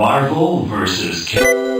Marvel versus. K-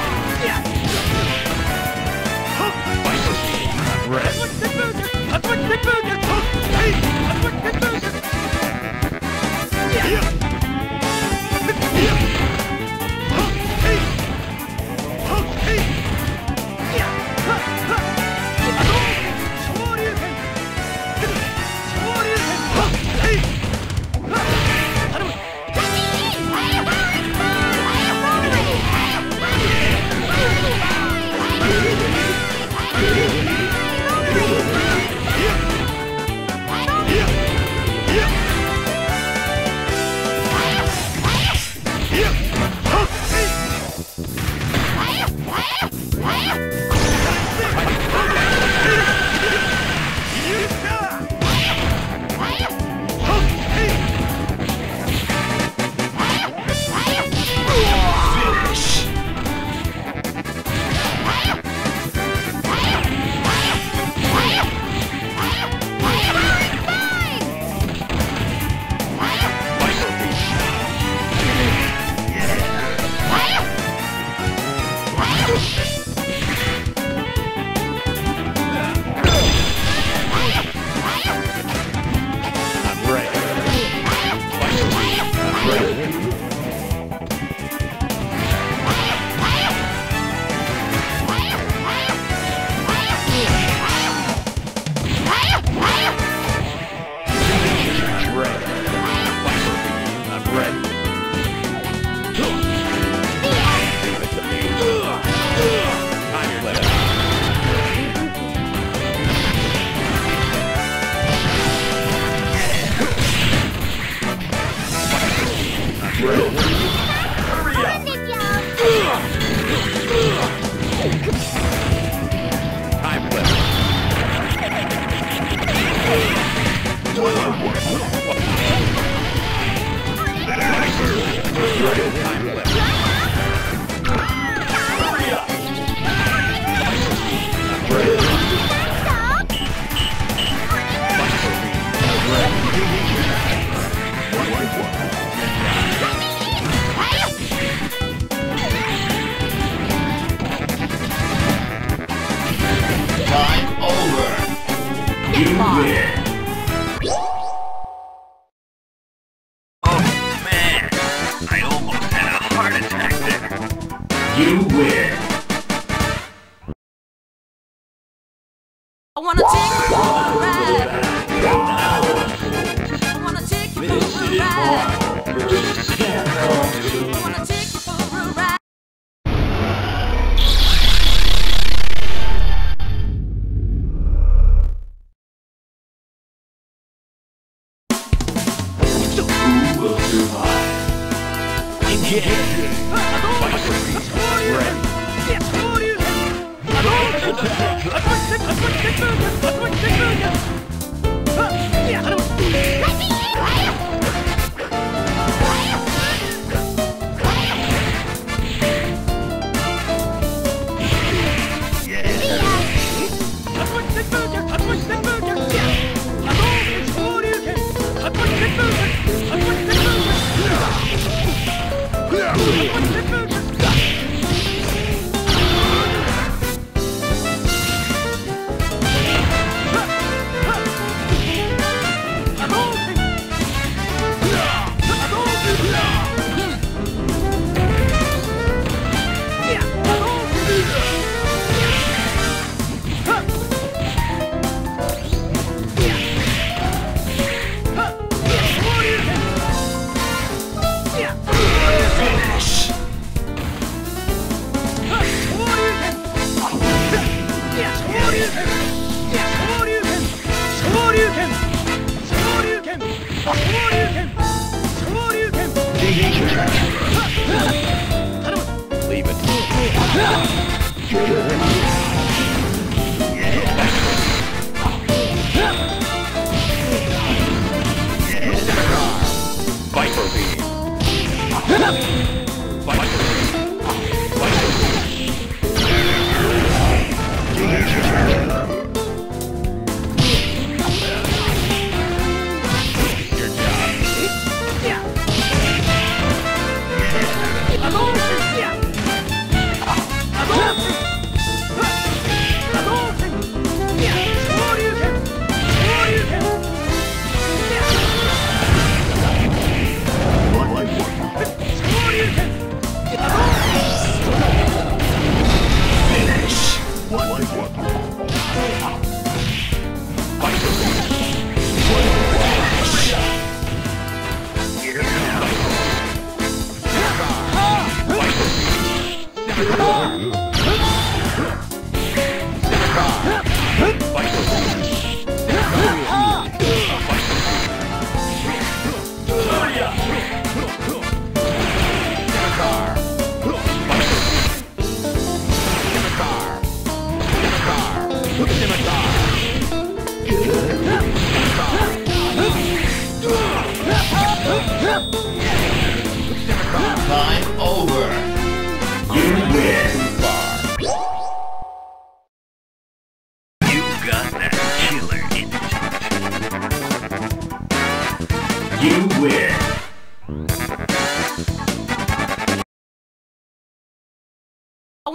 right. You win. I wanna take you for a ride. I wanna take you for a ride. I wanna take you for a ride. Will survive. Right.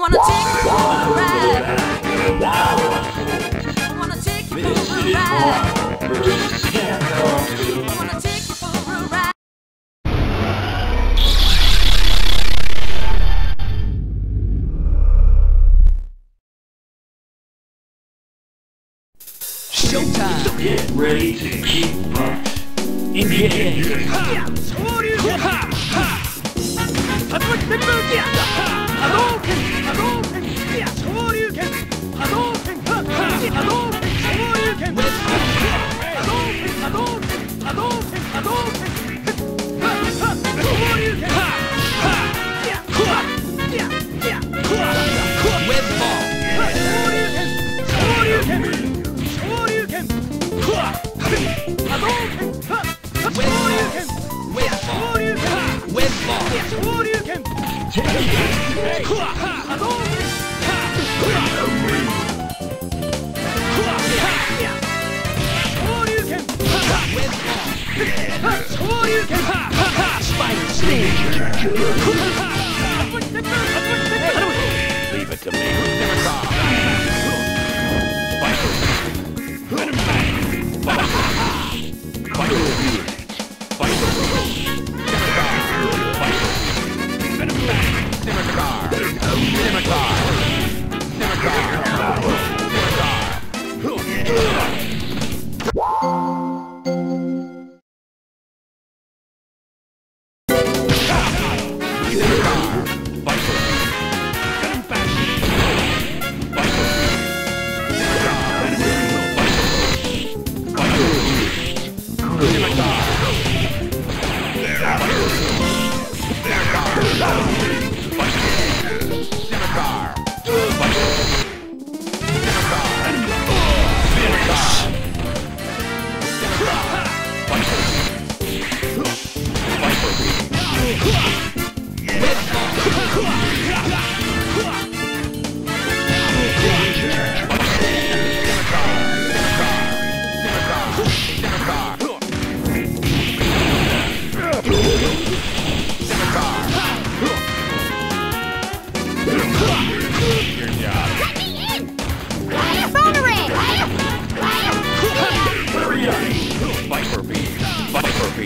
Wanna take you for a ride. I wanna take ride. Marvel versus Capcom 2. I wanna take you for a ride. Get ready to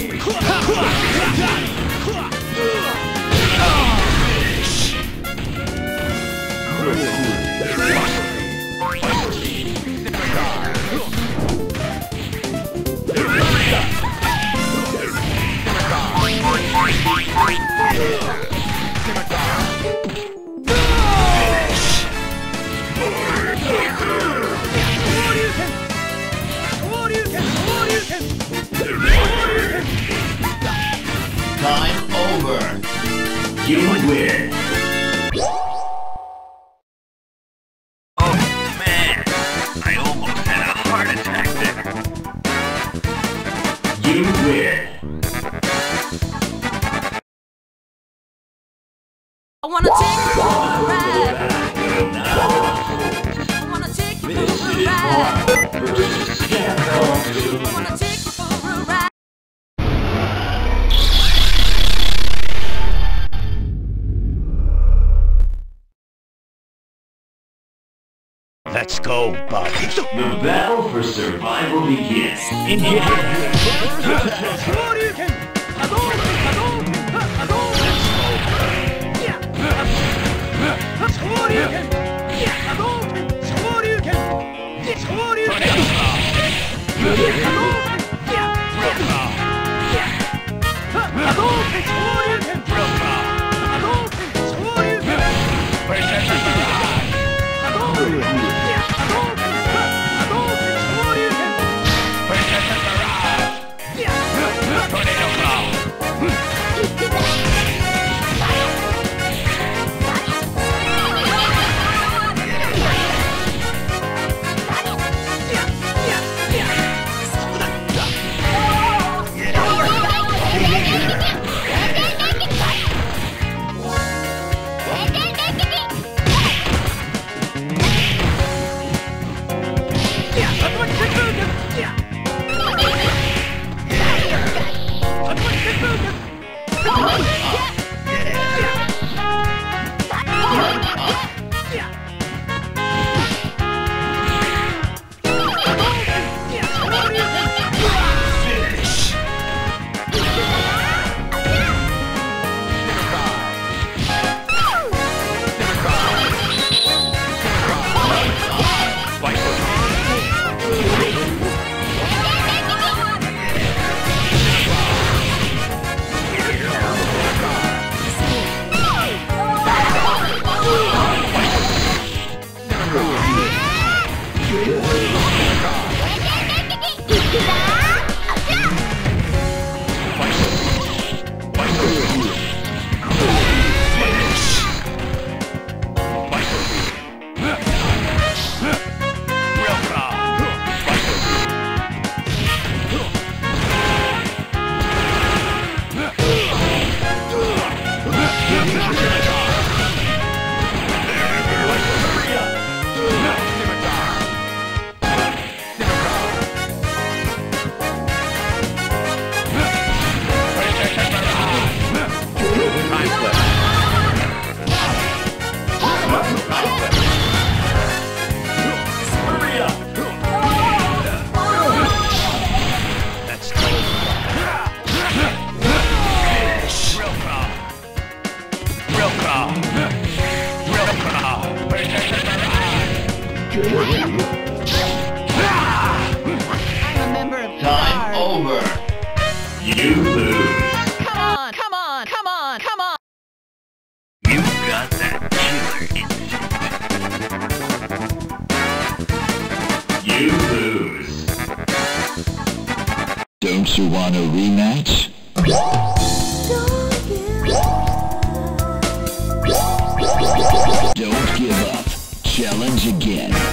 快哈哈哈 I wanna take you for a ride. I wanna take you for a ride. Marvel versus Capcom 2. I wanna take you for a ride. Let's go, Bobby. The battle for survival begins. Tornado Don't you want a rematch? Don't give up. Challenge again.